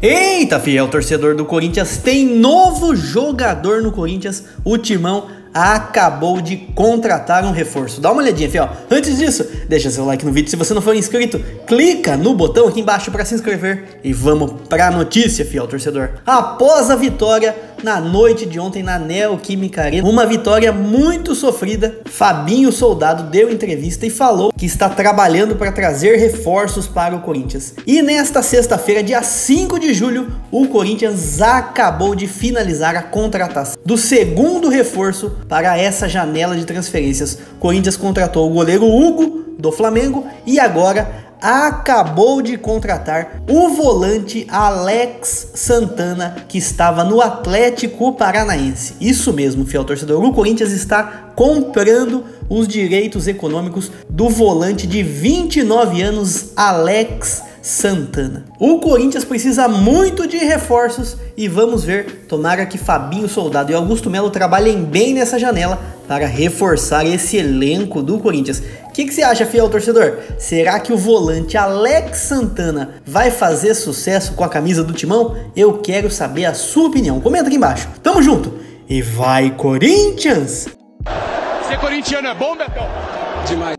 Eita, fiel torcedor do Corinthians, tem novo jogador no Corinthians, o Timão acabou de contratar um reforço. Dá uma olhadinha, fiel. Antes disso, deixa seu like no vídeo. Se você não for inscrito, clica no botão aqui embaixo para se inscrever e vamos para a notícia, fiel torcedor. Após a vitória na noite de ontem na Neoquímica Arena, uma vitória muito sofrida, Fabinho Soldado deu entrevista e falou que está trabalhando para trazer reforços para o Corinthians. E nesta sexta-feira, dia 5 de julho, o Corinthians acabou de finalizar a contratação do segundo reforço para essa janela de transferências. Corinthians contratou o goleiro Hugo do Flamengo e agora acabou de contratar o volante Alex Santana, que estava no Atlético Paranaense. Isso mesmo, fiel torcedor. O Corinthians está comprando os direitos econômicos do volante de 29 anos, Alex Santana. O Corinthians precisa muito de reforços e vamos ver, tomara que Fabinho Soldado e Augusto Melo trabalhem bem nessa janela para reforçar esse elenco do Corinthians. O que, que você acha, fiel torcedor? Será que o volante Alex Santana vai fazer sucesso com a camisa do Timão? Eu quero saber a sua opinião. Comenta aqui embaixo. Tamo junto e vai Corinthians! Ser corintiano é bom, Betão? Demais.